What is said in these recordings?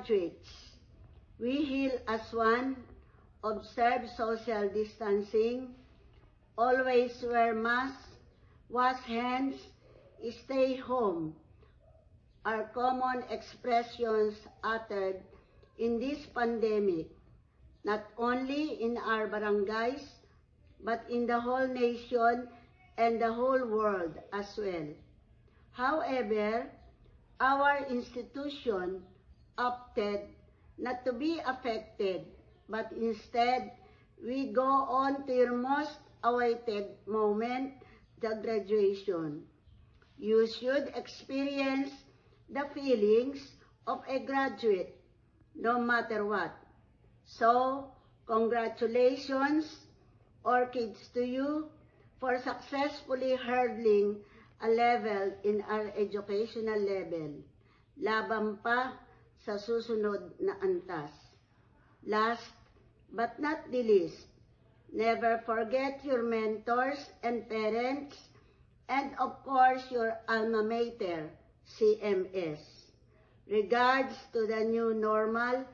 graduates. We heal as one, observe social distancing, always wear masks, wash hands, stay home are common expressions uttered in this pandemic, not only in our barangays, but in the whole nation and the whole world as well. However, our institution opted not to be affected, but instead we go on to your most awaited moment, the graduation. You should experience the feelings of a graduate no matter what. So, congratulations, orchids to you for successfully hurdling a level in our educational level. Laban pa sa susunod na antas. Last but not the least, never forget your mentors and parents and of course your alma mater, CMS. Regards to the new normal,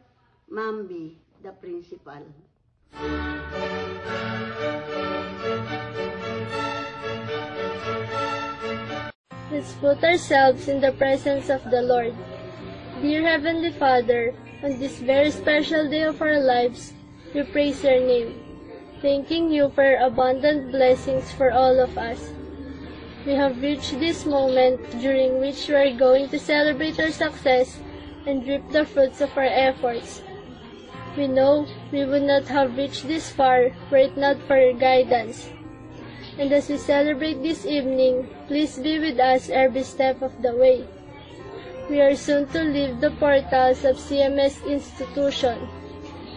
Mambi, the principal. Let's put ourselves in the presence of the Lord. Dear Heavenly Father, on this very special day of our lives, we praise your name, thanking you for your abundant blessings for all of us. We have reached this moment during which we are going to celebrate our success and reap the fruits of our efforts. We know we would not have reached this far were it not for your guidance. And as we celebrate this evening, please be with us every step of the way. We are soon to leave the portals of CMS institution.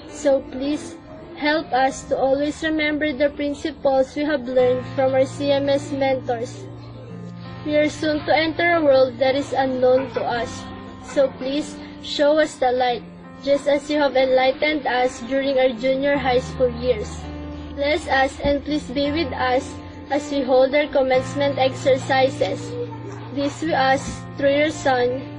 So please help us to always remember the principles we have learned from our CMS mentors. We are soon to enter a world that is unknown to us. So please show us the light, just as you have enlightened us during our junior high school years. Bless us and please be with us as we hold our commencement exercises. This we ask through your Son,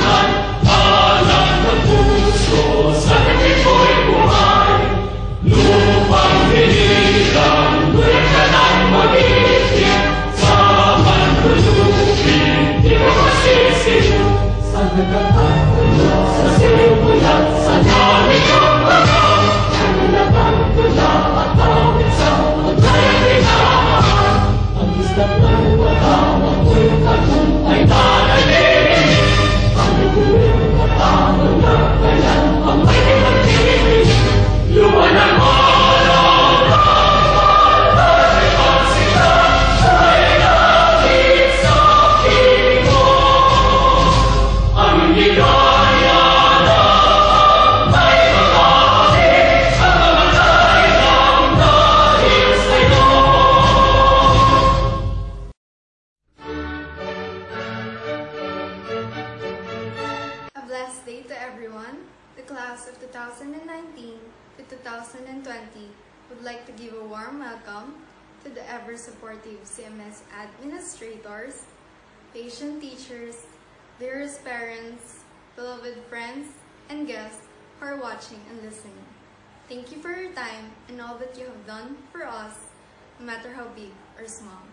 no matter how big or small.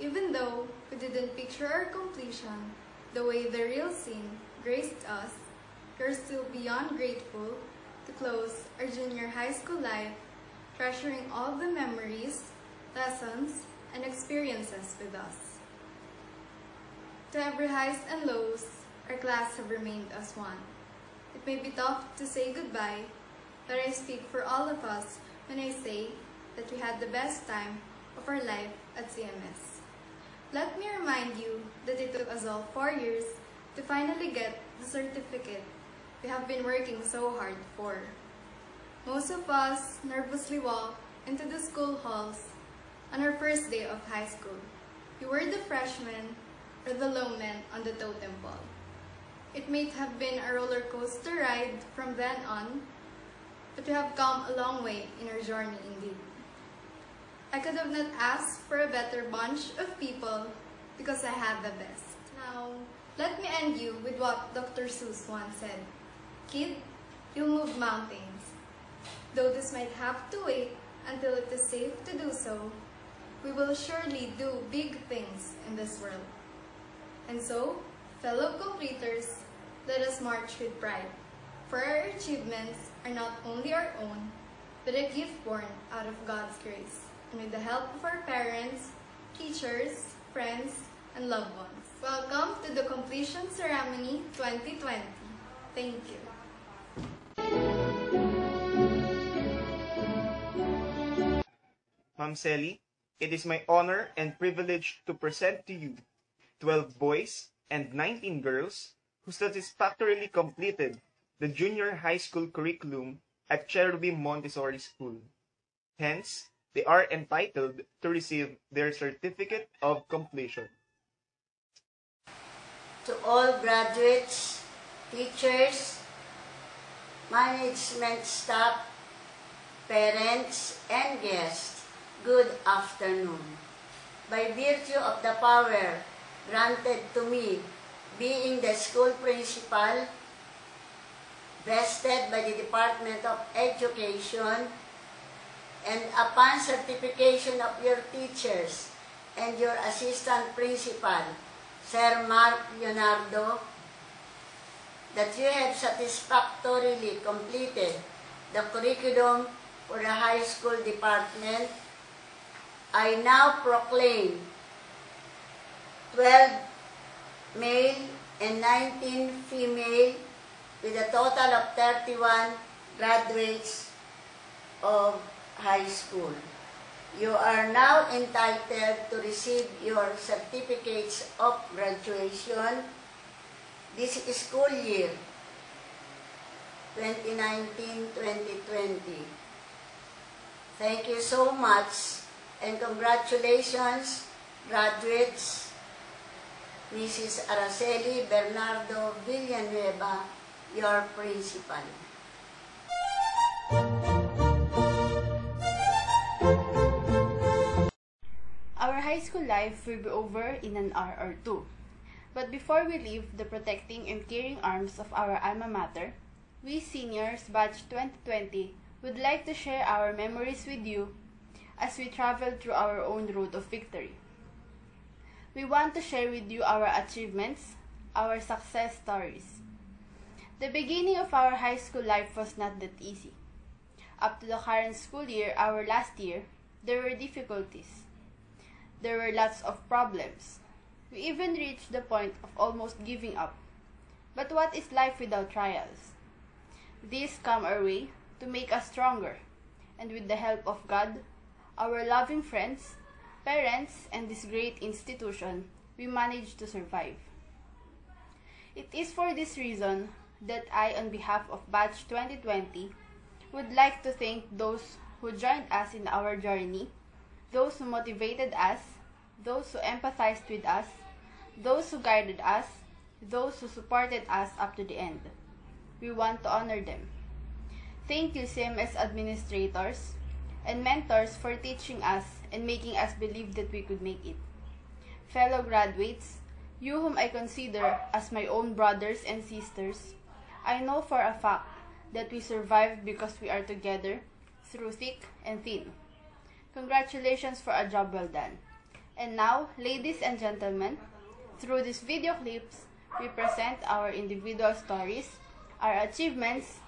Even though we didn't picture our completion the way the real scene graced us, we're still beyond grateful to close our junior high school life, treasuring all the memories, lessons, and experiences with us. To every highs and lows, our class have remained as one. It may be tough to say goodbye, but I speak for all of us when I say that we had the best time of our life at CMS. Let me remind you that it took us all four years to finally get the certificate we have been working so hard for. Most of us nervously walked into the school halls on our first day of high school. We were the freshmen or the low men on the totem pole. It may have been a roller coaster ride from then on, but we have come a long way in our journey indeed. I could have not asked for a better bunch of people because I had the best. Now, let me end you with what Dr. Seuss once said. Kid, you'll move mountains. Though this might have to wait until it is safe to do so, we will surely do big things in this world. And so, fellow completers, let us march with pride, for our achievements are not only our own, but a gift born out of God's grace, with the help of our parents, teachers, friends, and loved ones. Welcome to the Completion Ceremony 2020. Thank you. Ma'am Selly, it is my honor and privilege to present to you 12 boys and 19 girls who satisfactorily completed the junior high school curriculum at Cherubim Montessori School. Hence, they are entitled to receive their certificate of completion. To all graduates, teachers, management staff, parents, and guests, good afternoon. By virtue of the power granted to me being the school principal vested by the Department of Education and upon certification of your teachers and your assistant principal, Sir Mark Leonardo, that you have satisfactorily completed the curriculum for the high school department, I now proclaim 12 male and 19 female with a total of 31 graduates of high school. You are now entitled to receive your certificates of graduation this school year 2019-2020. Thank you so much and congratulations graduates Mrs. Araceli Bernardo Villanueva, your principal. High school life will be over in an hour or two. But before we leave the protecting and caring arms of our alma mater, we seniors, batch 2020, would like to share our memories with you as we travel through our own road of victory. We want to share with you our achievements, our success stories. The beginning of our high school life was not that easy. Up to the current school year, our last year, there were difficulties. There were lots of problems. We even reached the point of almost giving up. But what is life without trials? These come our way to make us stronger, and with the help of God, our loving friends, parents, and this great institution, we managed to survive. It is for this reason that I, on behalf of Batch 2020, would like to thank those who joined us in our journey, those who motivated us, those who empathized with us, those who guided us, those who supported us up to the end. We want to honor them. Thank you, CMS administrators and mentors for teaching us and making us believe that we could make it. Fellow graduates, you whom I consider as my own brothers and sisters, I know for a fact that we survived because we are together through thick and thin. Congratulations for a job well done. And now, ladies and gentlemen, through these video clips, we present our individual stories, our achievements,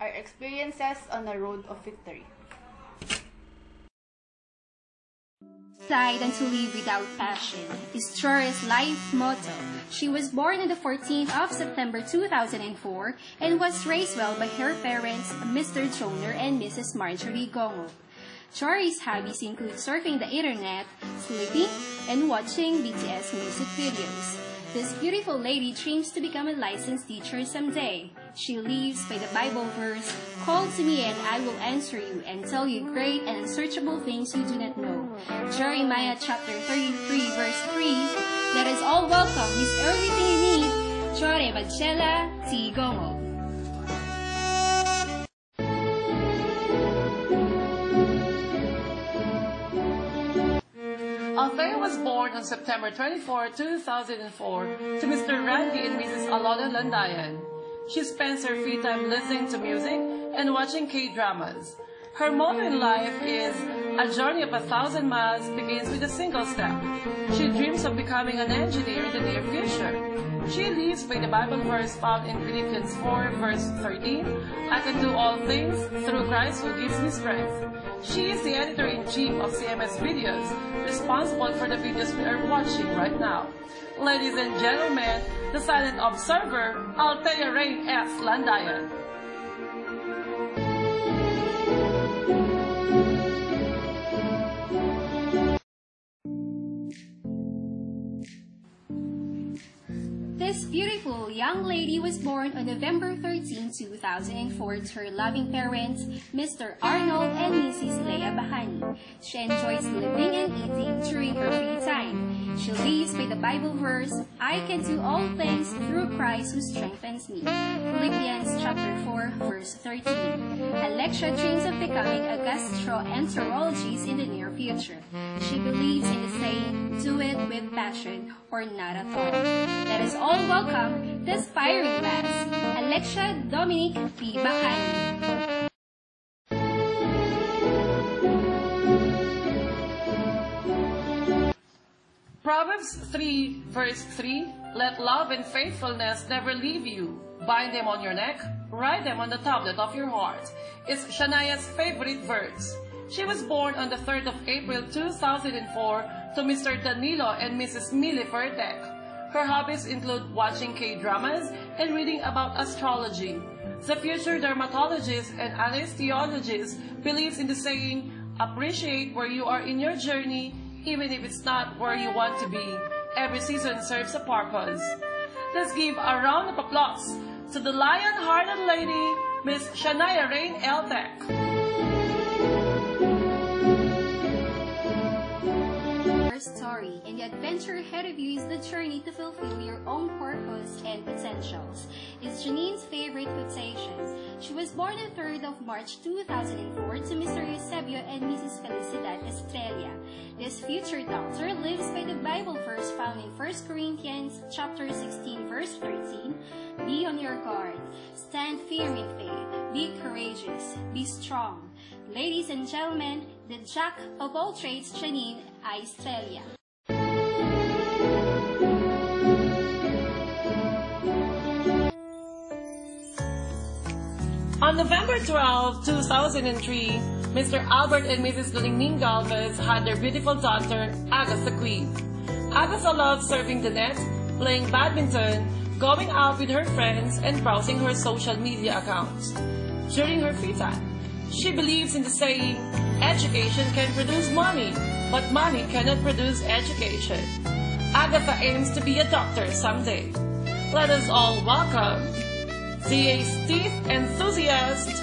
our experiences on the road of victory. Decide and to live without passion is Chor's life motto. She was born on the 14th of September 2004 and was raised well by her parents, Mr. Joner and Mrs. Marjorie Gongo. Chori's hobbies include surfing the internet, sleeping, and watching BTS music videos. This beautiful lady dreams to become a licensed teacher someday. She lives by the Bible verse, Call to me and I will answer you and tell you great and unsearchable things you do not know. Jeremiah chapter 33 verse 3, Let us all welcome His everything you need, Jore Bacela Tigomo. Althea was born on September 24, 2004 to Mr. Randy and Mrs. Alona Landayan. She spends her free time listening to music and watching K-dramas. Her motto in life is, a journey of a thousand miles begins with a single step. She dreams of becoming an engineer in the near future. She lives by the Bible verse found in Philippians 4 verse 13, I can do all things through Christ who gives me strength. She is the editor-in-chief of CMS Videos, responsible for the videos we are watching right now. Ladies and gentlemen, the silent observer, Althea Rain S. Landayan. This beautiful young lady was born on November 13, 2004 to her loving parents, Mr. Arnold and Mrs. Leah Bahani. She enjoys living and eating during her free time. She lives by the Bible verse, I can do all things through Christ who strengthens me. Philippians chapter 4, verse 13. Alexia dreams of becoming a gastroenterologist in the near future. She believes in the saying, do it with passion or not at all. Let us all welcome the aspiring class, Alexia Dominic P. Bahani. Proverbs 3 verse 3, Let love and faithfulness never leave you. Bind them on your neck, write them on the tablet of your heart. It's Shania's favorite verse. She was born on the 3rd of April 2004 to Mr. Danilo and Mrs. Millie Fertek. Her hobbies include watching K-dramas and reading about astrology. The future dermatologist and anesthesiologist believes in the saying, appreciate where you are in your journey even if it's not where you want to be. Every season serves a purpose. Let's give a round of applause to the lion-hearted lady, Miss Shania Rain Eltek. Story, and the adventure ahead of you is the journey to fulfill your own purpose and potentials. It's Janine's favorite quotation. She was born on 3rd of March 2004 to Mr. Eusebio and Mrs. Felicidad Estrella. This future doctor lives by the Bible verse found in 1 Corinthians chapter 16 verse 13. Be on your guard. Stand firm in faith. Be courageous. Be strong. Ladies and gentlemen, the Jack of all trades, Janine Estrella. On November 12, 2003, Mr. Albert and Mrs. Luningning Galvez had their beautiful daughter, Agatha Queen. Agatha loved surfing the net, playing badminton, going out with her friends, and browsing her social media accounts. During her free time, she believes in the saying, education can produce money, but money cannot produce education. Agatha aims to be a doctor someday. Let us all welcome the teeth enthusiast,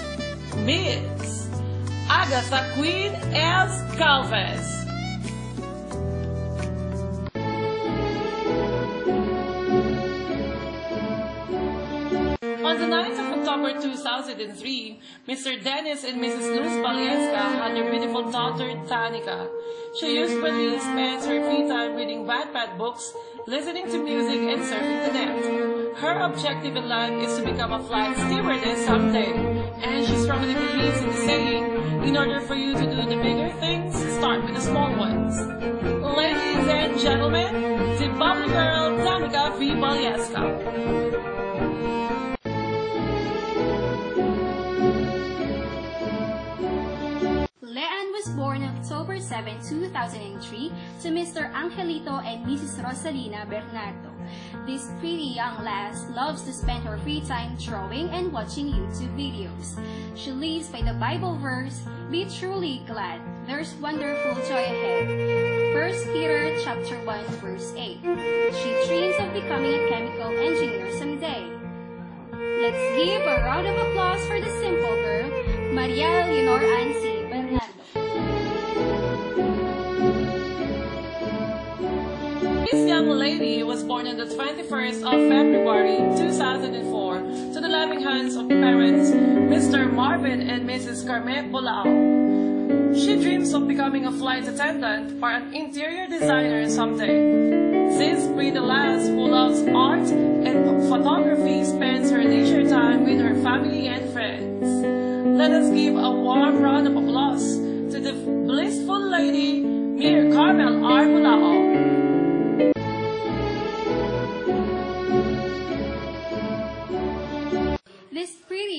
Miss Agatha Queen S. Galvez. On the 9th of October 2003, Mr. Dennis and Mrs. Luz Balieska had their beautiful daughter, Tanika. She usually spends her free time reading Wattpad books, listening to music, and surfing the net. Her objective in life is to become a flight stewardess someday, and she strongly believes in the saying, in order for you to do the bigger things, start with the small ones. Ladies and gentlemen, the bubbly girl, Tanika V. Balieska. Born October 7, 2003 to Mr. Angelito and Mrs. Rosalina Bernardo. This pretty young lass loves to spend her free time drawing and watching YouTube videos. She lives by the Bible verse, Be truly glad, there's wonderful joy ahead. 1 Peter chapter 1 verse 8. She dreams of becoming a chemical engineer someday. Let's give a round of applause for the simple girl, Maria Leonor Ansi Young lady was born on the 21st of February 2004 to the loving hands of parents, Mr. Marvin and Mrs. Carmen Bolao. She dreams of becoming a flight attendant or an interior designer someday. Since pretty lass who loves art and photography spends her leisure time with her family and friends. Let us give a warm round of applause to the blissful lady, Mir Carmel Arbulao.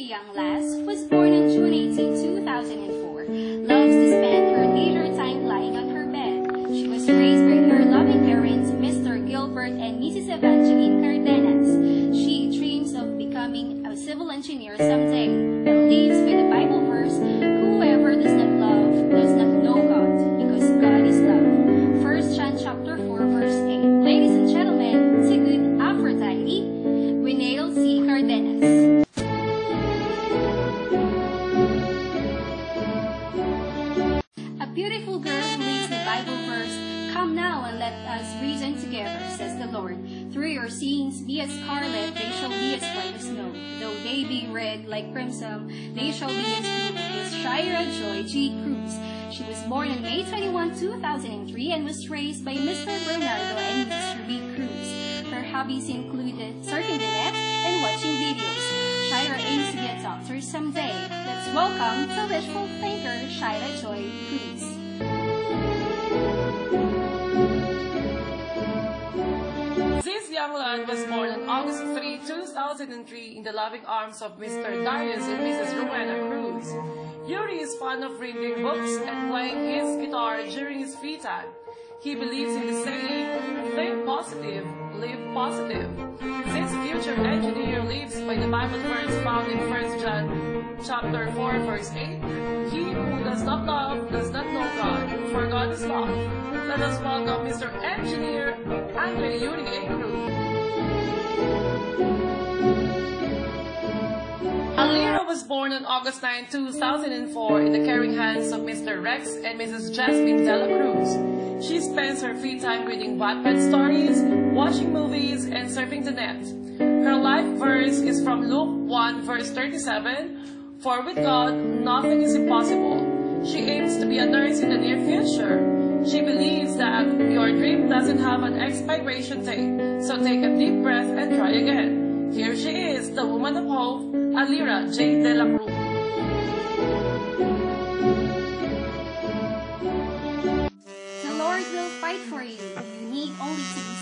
Young lass was born on June 18, 2004. Loves to spend her leisure time lying on her bed. She was raised by her loving parents, Mr. Gilbert and Mrs. Evangeline Cardenas. She dreams of becoming a civil engineer someday, and lives by the Bible Through your sins be as scarlet, they shall be as white as snow. Though they be red like crimson, they shall be as blue. as Shira Joy G. Cruz. She was born on May 21, 2003 and was raised by Mr. Bernardo and Mrs. Ruby Cruz. Her hobbies included surfing the net and watching videos. Shira aims to be a doctor someday. Let's welcome the wishful thinker, Shira Joy Cruz. This young lad was born on August 3, 2003 in the loving arms of Mr. Darius and Mrs. Rowena Cruz. Yuri is fond of reading books and playing his guitar during his free time. He believes in the saying, think positive, live positive. This future engineer lives by the Bible verse found in 1 John chapter 4 verse 8. He who does not love does not know God, for God is love. Let us welcome Mr. Engineer Andre Yuri. Alira was born on August 9, 2004 in the caring hands of Mr. Rex and Mrs. Jasmine Dela Cruz. She spends her free time reading Wattpad stories, watching movies, and surfing the net. Her life verse is from Luke 1 verse 37, For with God nothing is impossible. She aims to be a nurse in the near future. She believes that your dream doesn't have an expiration date, so take a deep breath and try again. Here she is, the woman of hope, Alira J. De La Cruz. The Lord will fight for you. You need only to be.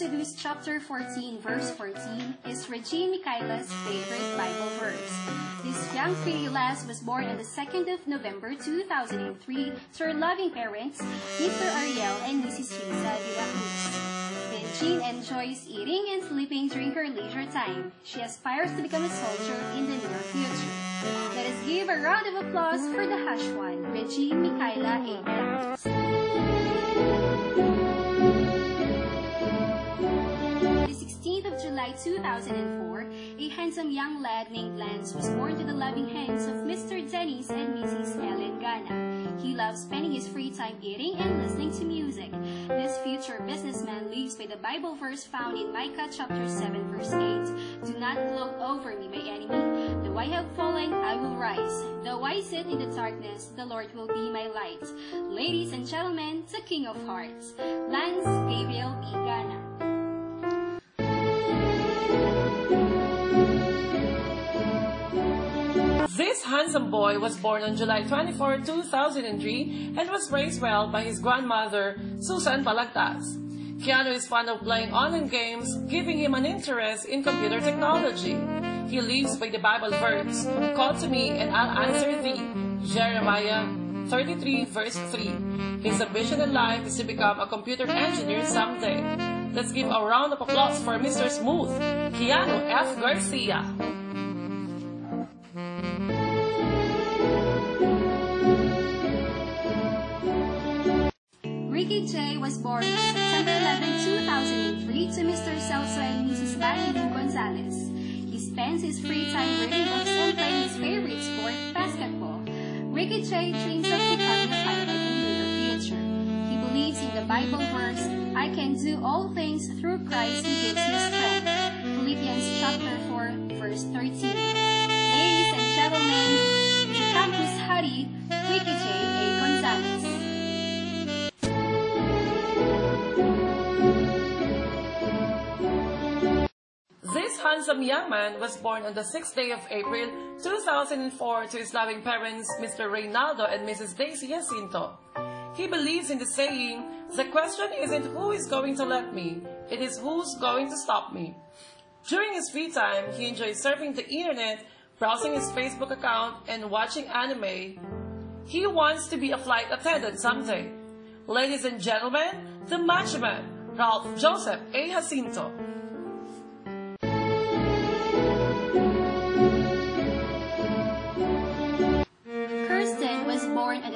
Exodus chapter 14, verse 14 is Regine Michaela's favorite Bible verse. This young pretty lass was born on the 2nd of November 2003 to her loving parents, Mr. Ariel and Mrs. Teresa de. Regine enjoys eating and sleeping during her leisure time. She aspires to become a soldier in the near future. Let us give a round of applause for the hush one, Regine Michaela A. July 2004, a handsome young lad named Lance was born to the loving hands of Mr. Dennis and Mrs. Ellen Gana. He loves spending his free time eating and listening to music. This future businessman lives by the Bible verse found in Micah chapter 7 verse 8. Do not gloat over me, my enemy. Though I have fallen, I will rise. Though I sit in the darkness, the Lord will be my light. Ladies and gentlemen, the King of Hearts, Lance Gabriel P. Gana. This handsome boy was born on July 24, 2003 and was raised well by his grandmother, Susan Balagtas. Keanu is fond of playing online games, giving him an interest in computer technology. He lives by the Bible verse, Call to me and I'll answer thee, Jeremiah 33 verse 3. His ambition in life is to become a computer engineer someday. Let's give a round of applause for Mr. Smooth, Keanu F. Garcia. Ricky J was born on September 11, 2003 to Mr. Celso and Mrs. Marilu Gonzalez. He spends his free time reading books and playing his favorite sport, basketball. Ricky J dreams of becoming a pilot in the future. He believes in the Bible verse, I can do all things through Christ who gives me strength. Philippians chapter 4, verse 13. Ladies and gentlemen, the campus Ricky handsome young man was born on the 6th day of April 2004 to his loving parents, Mr. Reynaldo and Mrs. Daisy Jacinto. He believes in the saying, the question isn't who is going to let me, it is who's going to stop me. During his free time, he enjoys surfing the internet, browsing his Facebook account, and watching anime. He wants to be a flight attendant someday. Ladies and gentlemen, the matchman, Ralph Joseph A. Jacinto.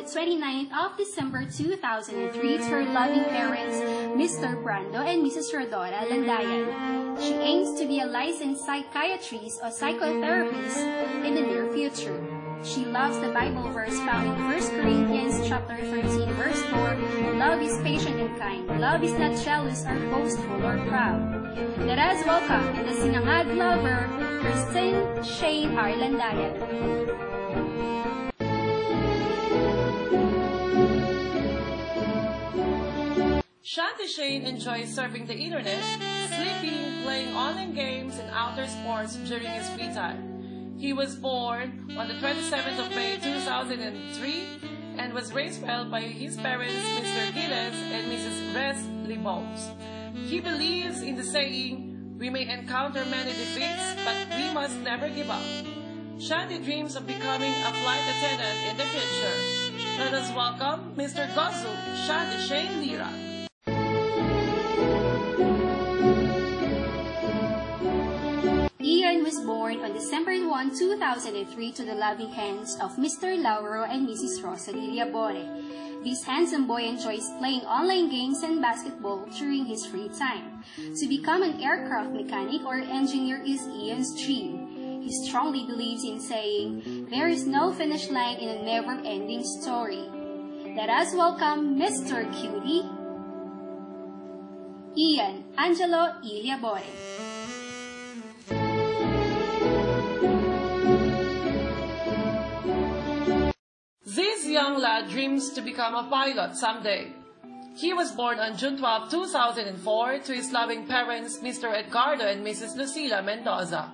29th of December 2003 to her loving parents, Mr. Brando and Mrs. Rodora Landayan. She aims to be a licensed psychiatrist or psychotherapist in the near future. She loves the Bible verse found in 1 Corinthians chapter 13 verse 4, Love is patient and kind. Love is not jealous or boastful or proud. Let us welcome the sinangag lover, Kristen Shane R. Shanti Shane enjoys surfing the internet, sleeping, playing online games, and outdoor sports during his free time. He was born on the 27th of May 2003 and was raised well by his parents, Mr. Gilles and Mrs. Res Libos. He believes in the saying, we may encounter many defeats, but we must never give up. Shanti dreams of becoming a flight attendant in the future. Let us welcome Mr. Gozu Shanti Shane Lira. Ian was born on December 1, 2003 to the loving hands of Mr. Lauro and Mrs. Rosalie Liabore. This handsome boy enjoys playing online games and basketball during his free time. To become an aircraft mechanic or engineer is Ian's dream. He strongly believes in saying, there is no finish line in a never-ending story. Let us welcome Mr. Cutie, Ian Angelo Iliabore. Dreams to become a pilot someday. He was born on June 12, 2004 to his loving parents, Mr. Edgardo and Mrs. Lucila Mendoza.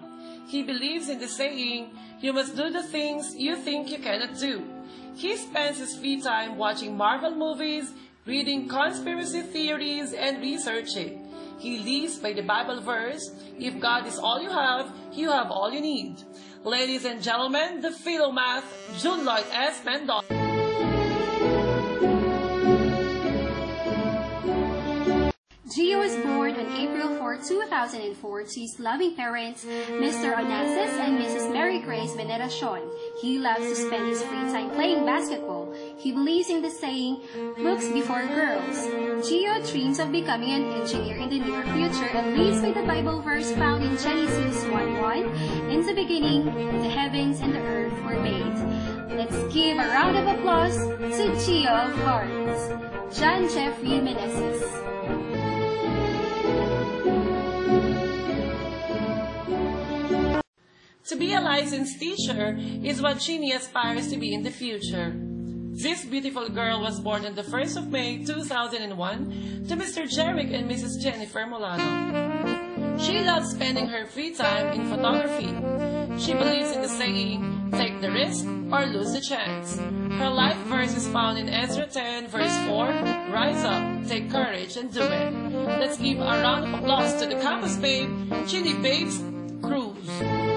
He believes in the saying, you must do the things you think you cannot do. He spends his free time watching Marvel movies, reading conspiracy theories, and researching. He lives by the Bible verse, if God is all you have, you have all you need. Ladies and gentlemen, the Philomath, June Lloyd S. Mendoza. Gio was born on April 4, 2004 to his loving parents, Mr. Onassis and Mrs. Mary Grace Veneracion. He loves to spend his free time playing basketball. He believes in the saying, looks before girls. Gio dreams of becoming an engineer in the near future and lives with the Bible verse found in Genesis 1.1, In the beginning, the heavens and the earth were made. Let's give a round of applause to Gio of Hearts, John Jeffrey Meneses. To be a licensed teacher is what Chini aspires to be in the future. This beautiful girl was born on the 1st of May 2001 to Mr. Jerick and Mrs. Jennifer Molano. She loves spending her free time in photography. She believes in the saying, take the risk or lose the chance. Her life verse is found in Ezra 10 verse 4, rise up, take courage and do it. Let's give a round of applause to the campus babe, Chini Babes Cruz.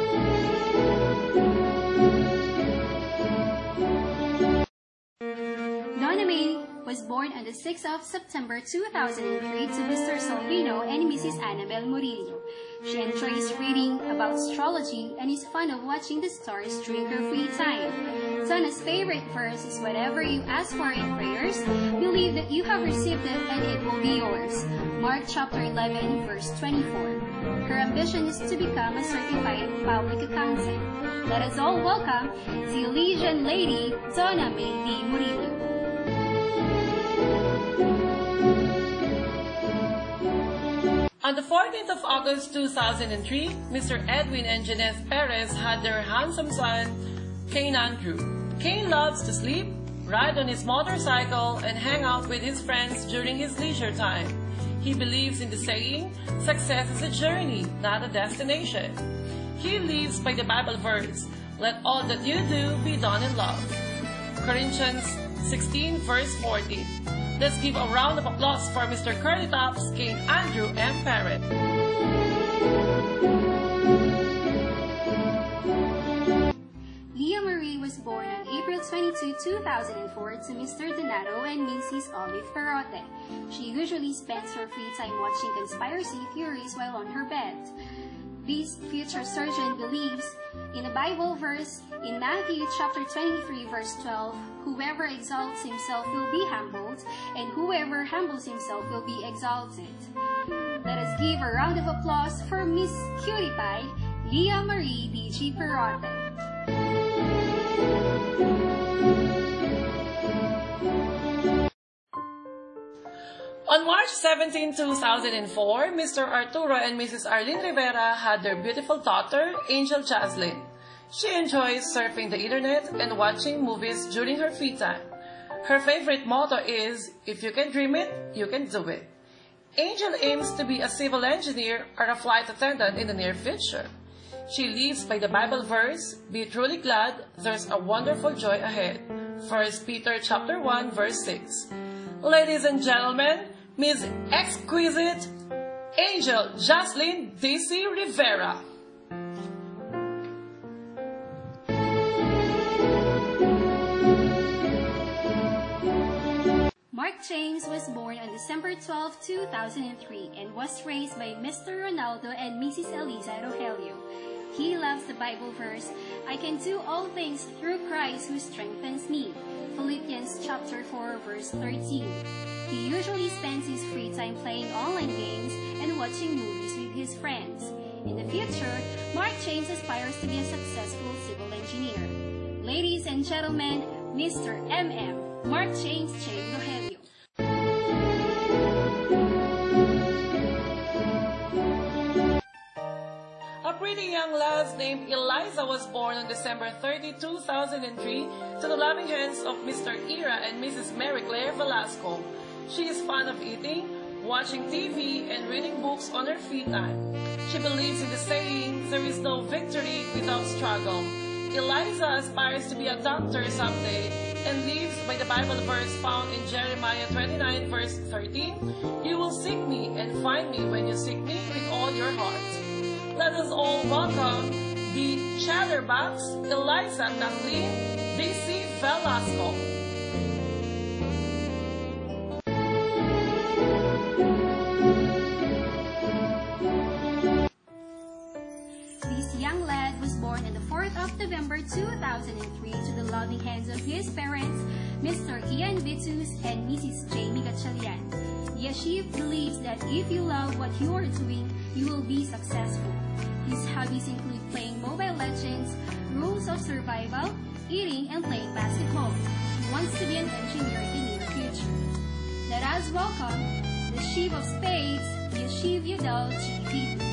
Born on the 6th of September 2003 to Mr. Salvino and Mrs. Annabel Murillo. She enjoys reading about astrology and is fond of watching the stars during her free time. Donna's favorite verse is whatever you ask for in prayers, believe that you have received it and it will be yours. Mark chapter 11 verse 24. Her ambition is to become a certified public accountant. Let us all welcome the Elysian Lady, Donna May. Murillo. On the 14th of August 2003, Mr. Edwin and Jeanette Perez had their handsome son, Kane Andrew. Kane loves to sleep, ride on his motorcycle, and hang out with his friends during his leisure time. He believes in the saying, success is a journey, not a destination. He lives by the Bible verse, let all that you do be done in love. Corinthians 16 verse 40. Let's give a round of applause for Mr. Curly Tops, King Andrew M. Parrott. Leah Marie was born on April 22, 2004 to Mr. Donato and Mrs. Olive Perote. She usually spends her free time watching conspiracy theories while on her bed. This future surgeon believes Bible verse in Matthew chapter 23 verse 12, whoever exalts himself will be humbled, and whoever humbles himself will be exalted. Let us give a round of applause for Miss Cutie Pie, Leah Marie D.G. Perote. On March 17, 2004, Mr. Arturo and Mrs. Arlene Rivera had their beautiful daughter, Angel Jaslyn. She enjoys surfing the internet and watching movies during her free time. Her favorite motto is, if you can dream it, you can do it. Angel aims to be a civil engineer or a flight attendant in the near future. She lives by the Bible verse, be truly glad, there's a wonderful joy ahead. 1 Peter chapter 1 verse 6. Ladies and gentlemen, Miss Exquisite Angel Jocelyn DC Rivera. Mark James was born on December 12, 2003 and was raised by Mr. Ronaldo and Mrs. Eliza Rogelio. He loves the Bible verse, I can do all things through Christ who strengthens me. Philippians chapter 4 verse 13. He usually spends his free time playing online games and watching movies with his friends. In the future, Mark James aspires to be a successful civil engineer. Ladies and gentlemen, Mr. MM, Mark James J. Rogelio. Lass named Eliza was born on December 30, 2003 to the loving hands of Mr. Ira and Mrs. Mary Claire Velasco. She is fond of eating, watching TV, and reading books on her free time. She believes in the saying, there is no victory without struggle. Eliza aspires to be a doctor someday and lives by the Bible verse found in Jeremiah 29 verse 13, You will seek me and find me when you seek me with all your heart. Let us all welcome the Chatterbox Eliza Kathleen DC Velasco. This young lad was born on the 4th of November 2003 to the loving hands of his parents, Mr. Ian Vitus and Mrs. Jamie Gatchalian. Yeshiv believes that if you love what you are doing, you will be successful. His hobbies include playing Mobile Legends, rules of survival, eating, and playing basketball. He wants to be an engineer in the near future. Let us welcome the Sheaf of Spades, Yeshiv Yudal G.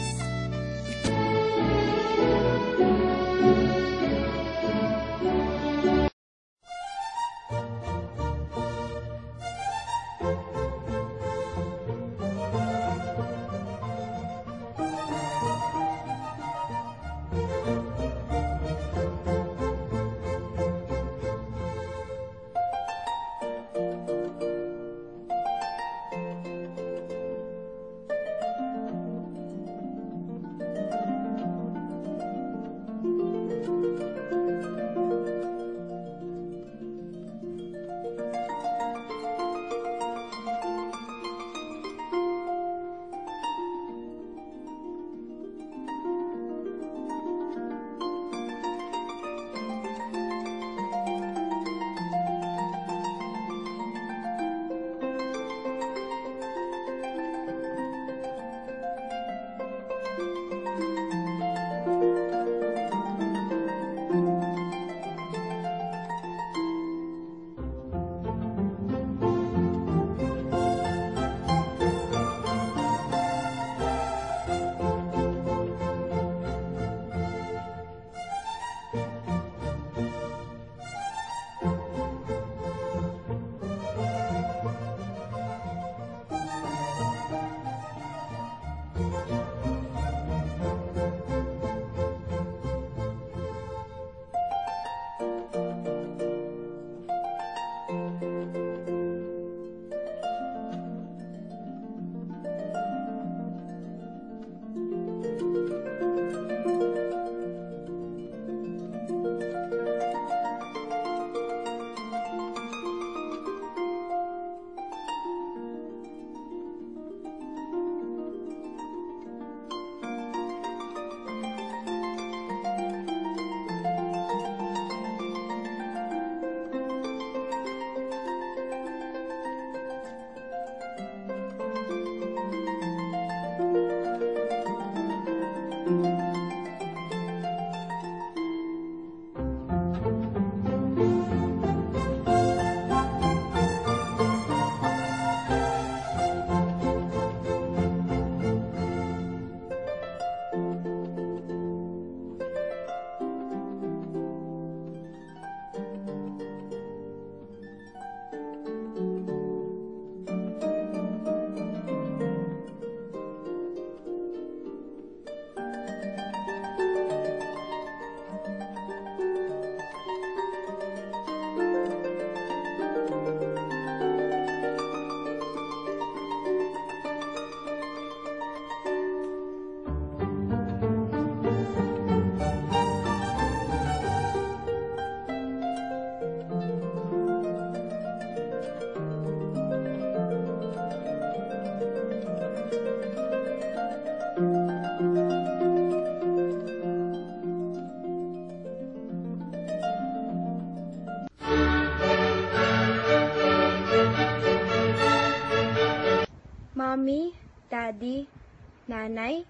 nanay,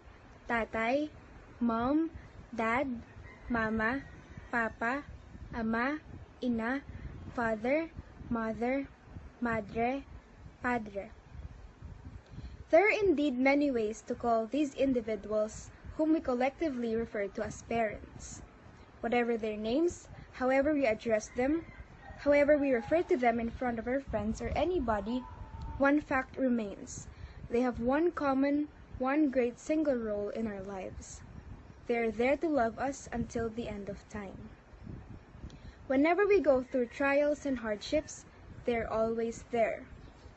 tatay, mom, dad, mama, papa, ama, ina, father, mother, madre, padre. There are indeed many ways to call these individuals whom we collectively refer to as parents. Whatever their names, however we address them, however we refer to them in front of our friends or anybody, one fact remains. They have one common, one great single role in our lives. They are there to love us until the end of time. Whenever we go through trials and hardships, they are always there.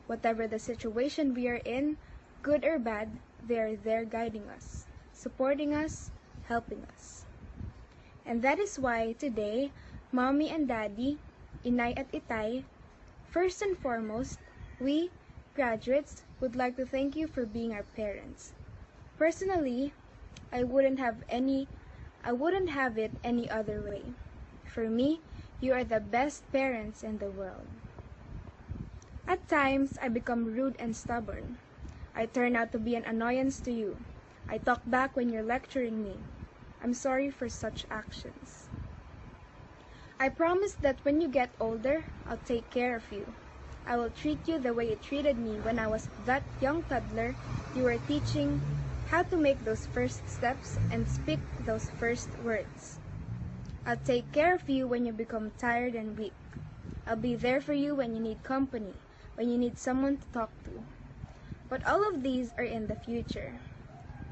Whatever the situation we are in, good or bad, they are there guiding us, supporting us, helping us. And that is why today, Mommy and Daddy, Inay at Itay, first and foremost, we, graduates, would like to thank you for being our parents. Personally, I wouldn't have any I wouldn't have it any other way. For me, you are the best parents in the world. At times, I become rude and stubborn. I turn out to be an annoyance to you. I talk back when you're lecturing me. I'm sorry for such actions. I promise that when you get older, I'll take care of you. I will treat you the way you treated me when I was that young toddler you were teaching how to make those first steps and speak those first words. I'll take care of you when you become tired and weak. I'll be there for you when you need company, when you need someone to talk to. But all of these are in the future.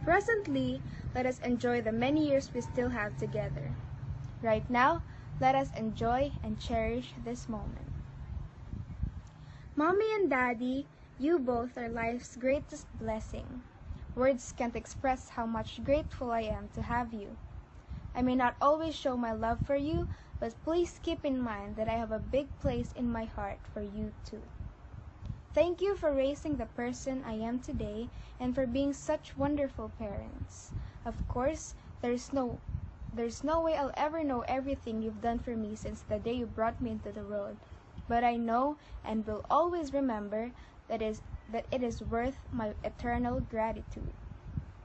Presently, let us enjoy the many years we still have together. Right now, let us enjoy and cherish this moment. Mommy and Daddy, you both are life's greatest blessing. Words can't express how much grateful I am to have you. I may not always show my love for you, but please keep in mind that I have a big place in my heart for you too. Thank you for raising the person I am today and for being such wonderful parents. Of course, there's no there's no way I'll ever know everything you've done for me since the day you brought me into the world. But I know and will always remember that is that it is worth my eternal gratitude.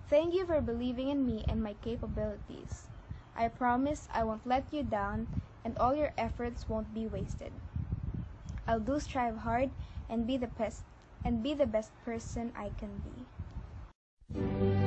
Thank you for believing in me and my capabilities. I promise I won't let you down and all your efforts won't be wasted. I'll do strive hard and be the best and be the best person I can be.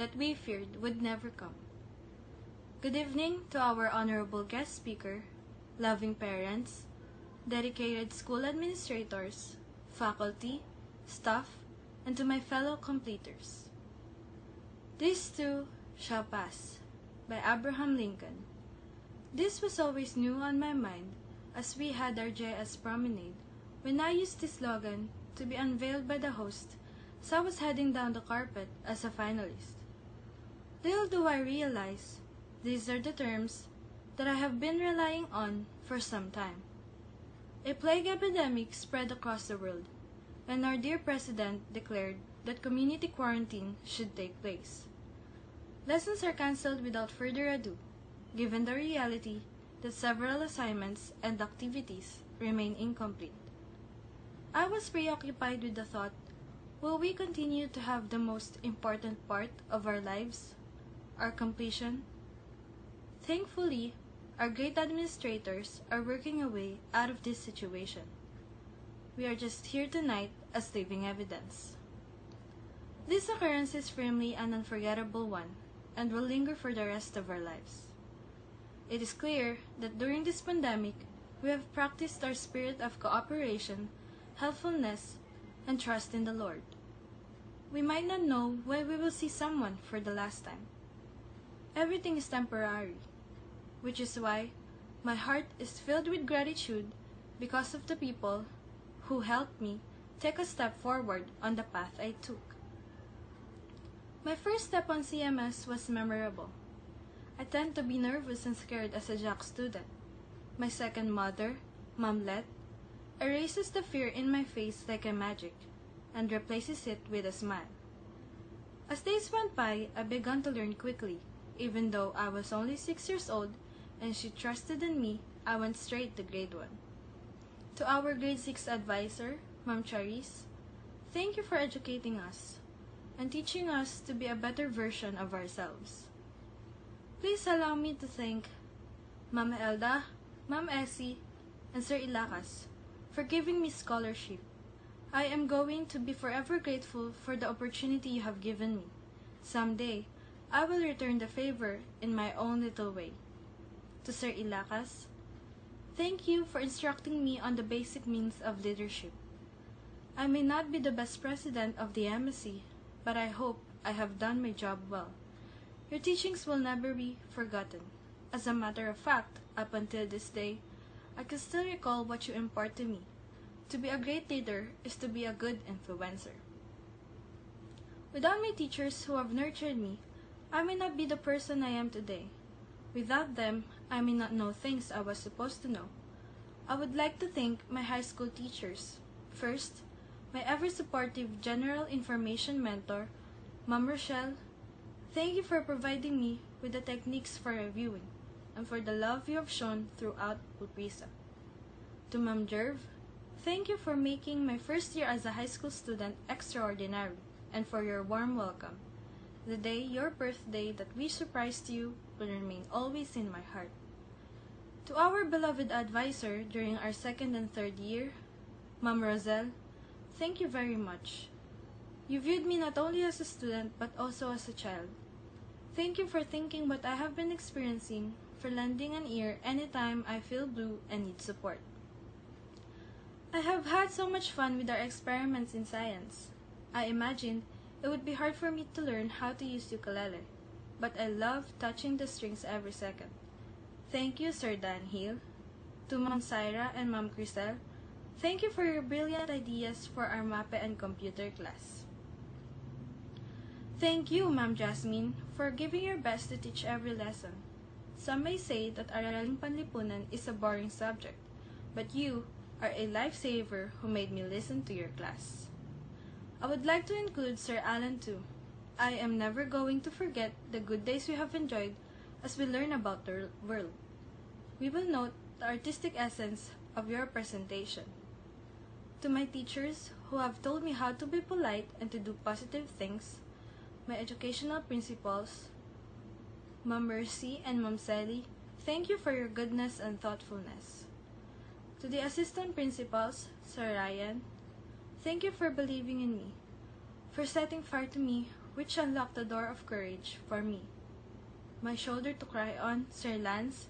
Feared would never come. Good evening to our honorable guest speaker, loving parents, dedicated school administrators, faculty, staff, and to my fellow completers. This too shall pass by Abraham Lincoln. This was always new on my mind as we had our JS promenade when I used this slogan to be unveiled by the host as I was heading down the carpet as a finalist. Little do I realize these are the terms that I have been relying on for some time. A plague epidemic spread across the world, and our dear President declared that community quarantine should take place. Lessons are cancelled without further ado, given the reality that several assignments and activities remain incomplete. I was preoccupied with the thought, will we continue to have the most important part of our lives, our completion? Thankfully, our great administrators are working a way out of this situation. We are just here tonight as living evidence. This occurrence is firmly an unforgettable one and will linger for the rest of our lives. It is clear that during this pandemic, we have practiced our spirit of cooperation, helpfulness, and trust in the Lord. We might not know when we will see someone for the last time. Everything is temporary, which is why my heart is filled with gratitude because of the people who helped me take a step forward on the path I took. My first step on CMS was memorable. I tend to be nervous and scared as a JAC student. My second mother, Mamlet, erases the fear in my face like a magic and replaces it with a smile. As days went by, I began to learn quickly. Even though I was only six years old and she trusted in me, I went straight to grade 1. To our grade 6 advisor, Ma'am Charis, thank you for educating us and teaching us to be a better version of ourselves. Please allow me to thank Ma'am Elda, Ma'am Essie, and Sir Ilacas for giving me scholarship. I am going to be forever grateful for the opportunity you have given me. Someday, I will return the favor in my own little way. To Sir Ilacas, thank you for instructing me on the basic means of leadership. I may not be the best president of the embassy, but I hope I have done my job well. Your teachings will never be forgotten. As a matter of fact, up until this day, I can still recall what you impart to me. To be a great leader is to be a good influencer. Without my teachers who have nurtured me, I may not be the person I am today. Without them, I may not know things I was supposed to know. I would like to thank my high school teachers. First, my ever supportive general information mentor, Ma'am Rochelle. Thank you for providing me with the techniques for reviewing and for the love you have shown throughout Ulprisa. To Ma'am Jerv, thank you for making my first year as a high school student extraordinary and for your warm welcome. The day, your birthday, that we surprised you will remain always in my heart. To our beloved advisor during our second and third year, Ma'am Roselle, thank you very much. You viewed me not only as a student but also as a child. Thank you for thinking what I have been experiencing, for lending an ear anytime I feel blue and need support. I have had so much fun with our experiments in science. I imagined it would be hard for me to learn how to use ukulele, but I love touching the strings every second. Thank you, Sir Dan Hill. To Ma'am Syra and Ma'am Crisel, thank you for your brilliant ideas for our MAPEH and computer class. Thank you, Ma'am Jasmine, for giving your best to teach every lesson. Some may say that Araling Panlipunan is a boring subject, but you are a lifesaver who made me listen to your class. I would like to include Sir Alan too. I am never going to forget the good days we have enjoyed as we learn about the world. We will note the artistic essence of your presentation. To my teachers who have told me how to be polite and to do positive things, my educational principals, Ma'am Mercy and Ma'am Sally, thank you for your goodness and thoughtfulness. To the assistant principals, Sir Ryan, thank you for believing in me, for setting fire to me which unlocked the door of courage for me. My shoulder to cry on, Sir Lance.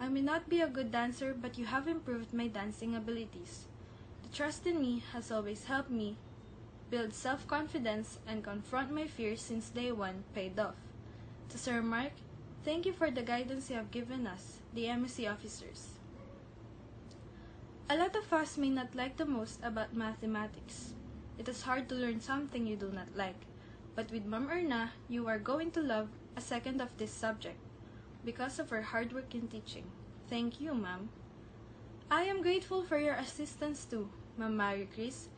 I may not be a good dancer, but you have improved my dancing abilities. The trust in me has always helped me build self-confidence and confront my fears since day one paid off. To Sir Mark, thank you for the guidance you have given us, the MSc officers. A lot of us may not like the most about mathematics. It is hard to learn something you do not like, but with Ma'am Erna, you are going to love a second of this subject because of her hard work in teaching. Thank you, ma'am. I am grateful for your assistance too, Ma'am Mary Chris,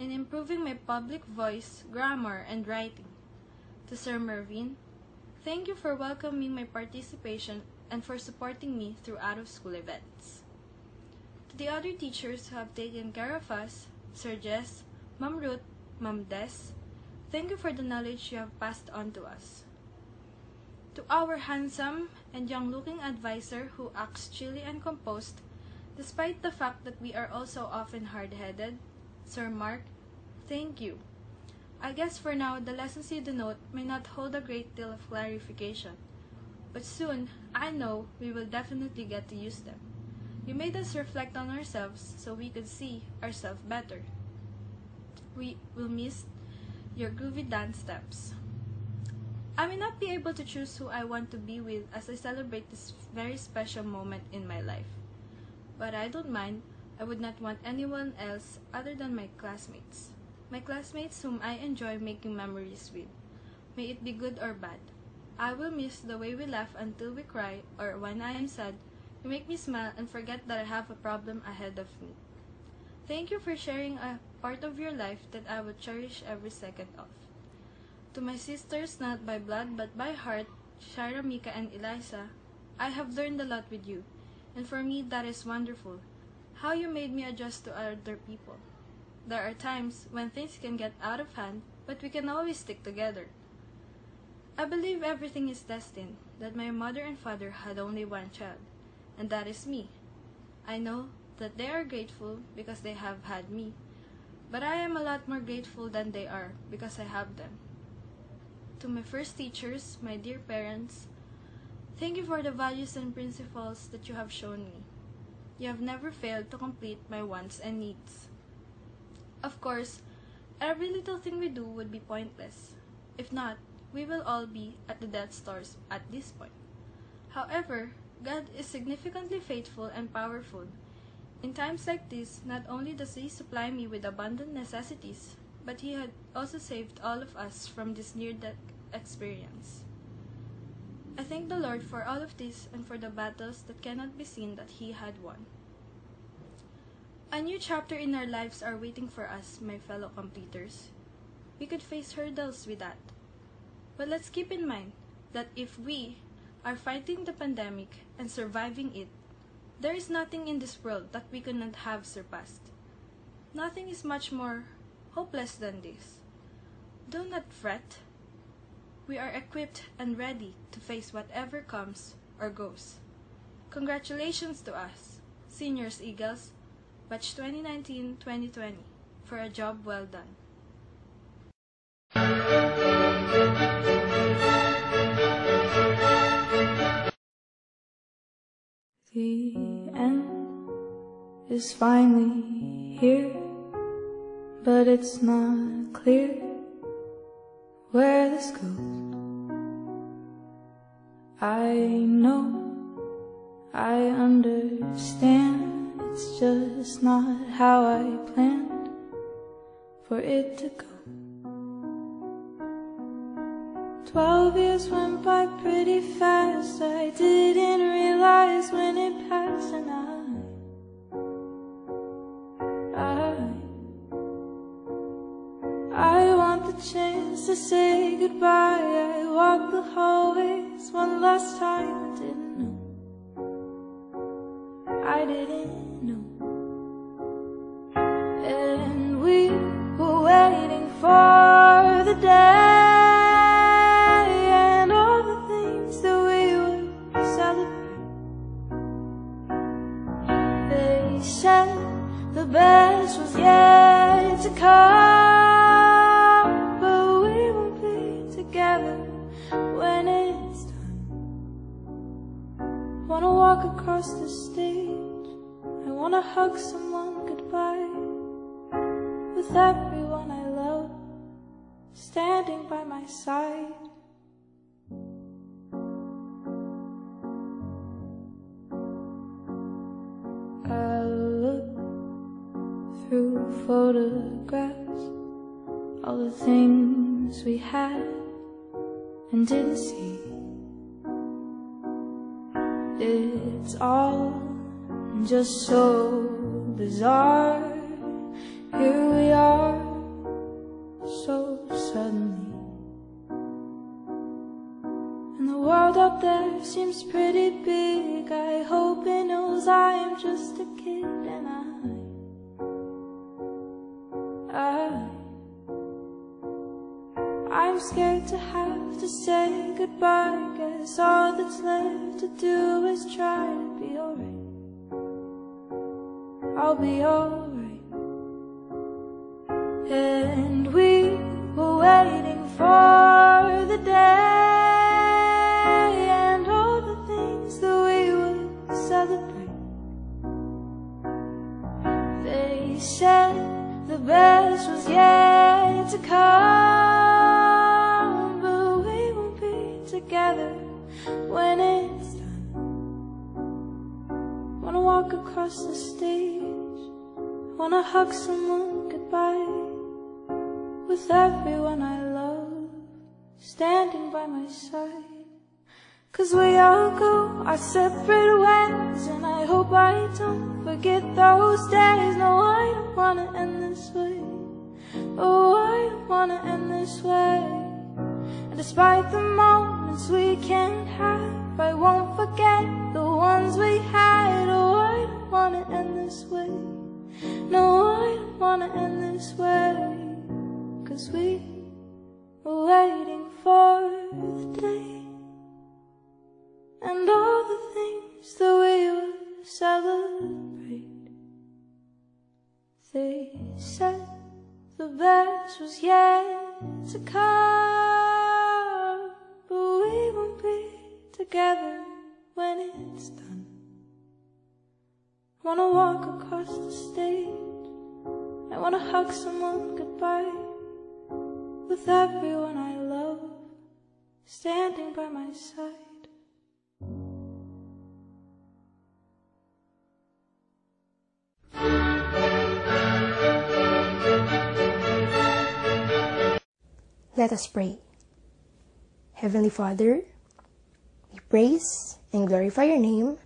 in improving my public voice, grammar, and writing. To Sir Mervyn, thank you for welcoming my participation and for supporting me through out-of-school events. The other teachers who have taken care of us, Sir Jess, Ma'am Ruth, Ma'am Des, thank you for the knowledge you have passed on to us. To our handsome and young-looking advisor who acts chilly and composed, despite the fact that we are also often hard-headed, Sir Mark, thank you. I guess for now, the lessons you denote may not hold a great deal of clarification, but soon, I know, we will definitely get to use them. You made us reflect on ourselves so we could see ourselves better. We will miss your groovy dance steps. I may not be able to choose who I want to be with as I celebrate this very special moment in my life. But I don't mind I would not want anyone else other than my classmates. My classmates whom I enjoy making memories with. May it be good or bad. I will miss the way we laugh until we cry or when I am sad, you make me smile and forget that I have a problem ahead of me. Thank you for sharing a part of your life that I will cherish every second of. To my sisters not by blood but by heart, Shira, Mika, and Eliza, I have learned a lot with you, and for me that is wonderful how you made me adjust to other people. There are times when things can get out of hand, but we can always stick together. I believe everything is destined, that my mother and father had only one child, and that is me. I know that they are grateful because they have had me, but I am a lot more grateful than they are because I have them. To my first teachers, my dear parents, thank you for the values and principles that you have shown me. You have never failed to complete my wants and needs. Of course, every little thing we do would be pointless. If not, we will all be at the death stores at this point. However, God is significantly faithful and powerful. In times like this, not only does He supply me with abundant necessities, but He had also saved all of us from this near-death experience. I thank the Lord for all of this and for the battles that cannot be seen that He had won. A new chapter in our lives are waiting for us, my fellow completers. We could face hurdles with that. But let's keep in mind that if we are fighting the pandemic and surviving it, there is nothing in this world that we could not have surpassed. Nothing is much more hopeless than this. Do not fret we are equipped and ready to face whatever comes or goes. Congratulations to us, Seniors Eagles, Batch 2019-2020, for a job well done. The end is finally here, but it's not clear where this goes. I know, I understand, it's just not how I planned for it to go. Twelve years went by pretty fast, I didn't realize when it passed and I I I want the chance to say goodbye. I walked the hallways one last time. I didn't know. I didn't know. And we were waiting for the day see. It's all just so bizarre. Here we are, so suddenly. And the world up there seems pretty big. I hope it knows I am just a kid and I. I I'm scared to have to say goodbye. Guess all that's left to do is try to be alright. I'll be alright. And we were waiting for the day and all the things that we would celebrate. They said the best was yet to come, across the stage, wanna hug someone goodbye, with everyone I love standing by my side. Cause we all go our separate ways And I hope I don't forget those days. No, I don't wanna end this way. Oh, I don't wanna end this way. And despite the moments we can't have I won't forget the ones we had. Oh, I wanna end this way No, I don't wanna end this way Cause we were waiting for the day and all the things that we would celebrate. They said the best was yet to come, but we won't be together when it's done. I wanna walk across the stage, I wanna hug someone goodbye, with everyone I love standing by my side. Let us pray. Heavenly Father, we praise and glorify your name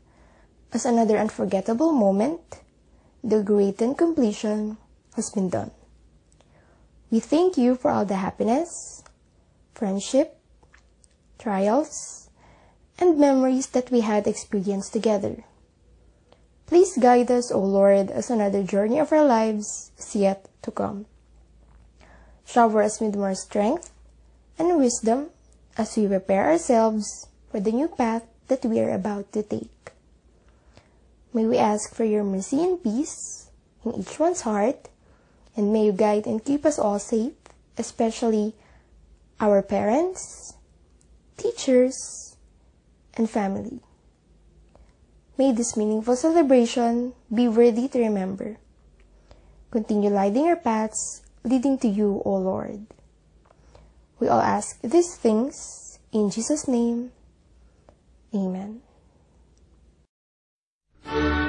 as another unforgettable moment, the great and completion has been done. We thank you for all the happiness, friendship, trials, and memories that we had experienced together. Please guide us, O Lord, as another journey of our lives is yet to come. Shower us with more strength and wisdom as we prepare ourselves for the new path that we are about to take. May we ask for your mercy and peace in each one's heart, and may you guide and keep us all safe, especially our parents, teachers, and family. May this meaningful celebration be worthy to remember. Continue lighting our paths leading to you, O Lord. We all ask these things in Jesus' name. Amen. Thank you.